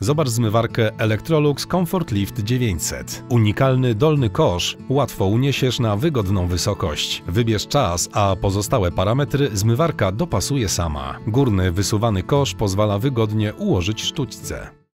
Zobacz zmywarkę Electrolux Comfort Lift 900. Unikalny dolny kosz łatwo uniesiesz na wygodną wysokość. Wybierz czas, a pozostałe parametry zmywarka dopasuje sama. Górny wysuwany kosz pozwala wygodnie ułożyć sztućce.